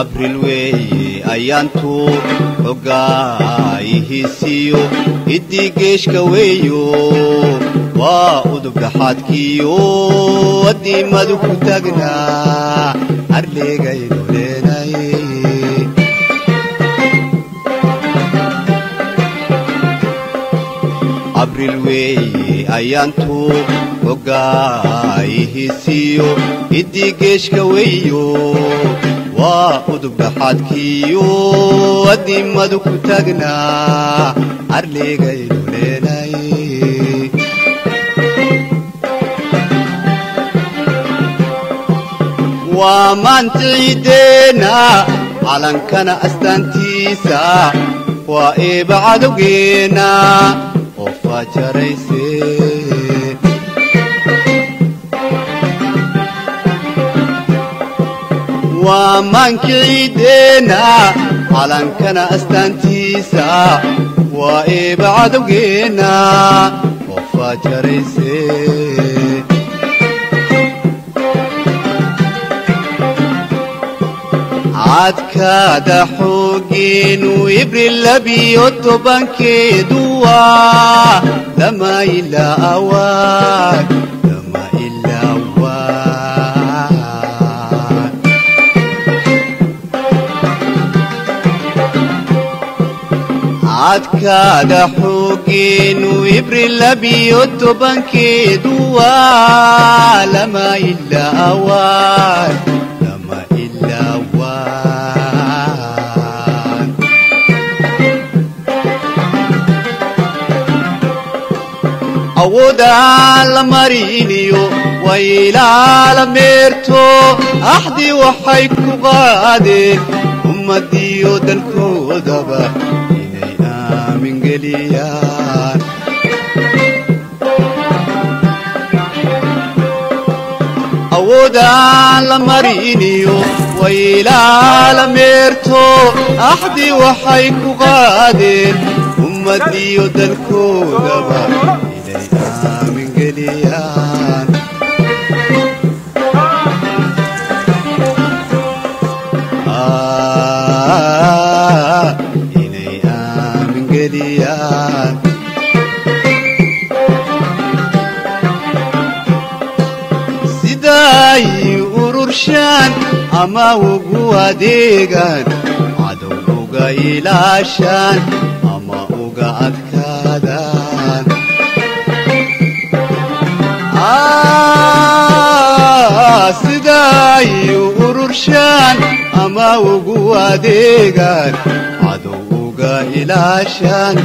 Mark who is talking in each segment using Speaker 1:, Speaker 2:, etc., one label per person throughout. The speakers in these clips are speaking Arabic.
Speaker 1: abril weeye ayaantu xogaayihiisiyo hiddii geeshka weeyo waa udub dhaxaadkiyo addiimadu ku taagnaa arleegaynu leenay abril weeye ayaantu xogaayihiisiyo hiddii geeshka weeyo waa udub dhaxaadkiyo addiimadu ku taagnaa arleegaynu leenay waa maanta ciideenna calankana astaantiisa waa eeba cadowgeenna oo faajarayse ومنكي دينا على ان كنا أستنتيسا وابعد جينا وفجريسي عاد كاد حوجين ويبر اللبي يطبن كيدوا لما يلا اوان عاد عدكاد حوكين وابر اللبي وتبنكي دوال ما إلا أوان أودا المريني ويلا لميرتو أحدي وحيك غادي أمتي يودن كودبا inay aamin geliyaan awoodaan la mariniyo waylaala meerto axdii waxay ku qaadeen ummadiyo aamin geliyaan sidaay ururshaan ama ugu adeegaan cadow uga ilaashaan ama uga adkaadaan Ah, sidaay ururshaan ama ugu adeegaan ilaashaan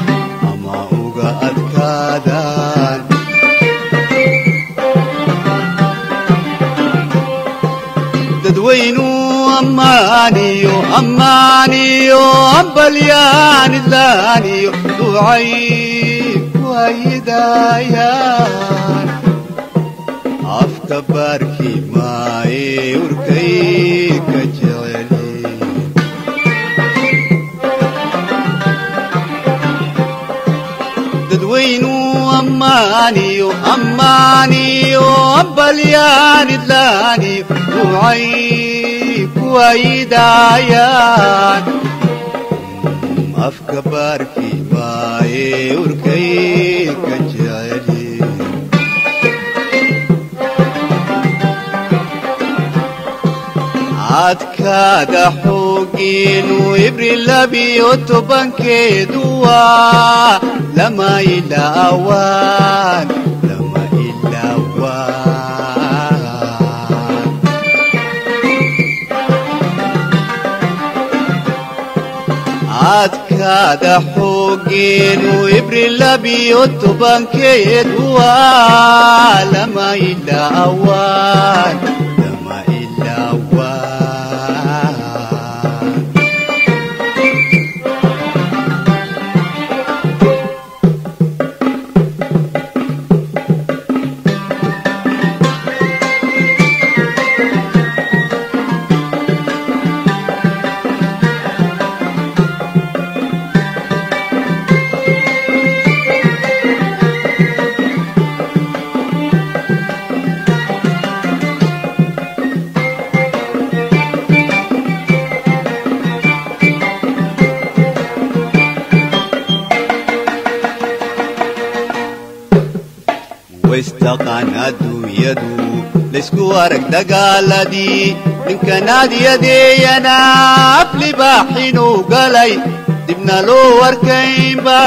Speaker 1: ama uga adkaadaan dadweynu ammaaniyo ammaaniyo ambalyaanilaaniyo ducay kuhaydaayaan afka baarki maaye urkay ammaaniyo ambalyaanilaaniyo ducay kuwaydaayaan afka baarki maaye urkay ka jeceli cadkaada xoogeenu ibril labiyo tobankeedu waa lama ilaa awaan cadkaada xoogeenu ibril labiyo tobankeedu waa lama waystaqaan adduunyadu laysku arag dagaaladii ninkanaadyadeeyana aflibaaxinuu galay dibna loo arkaynba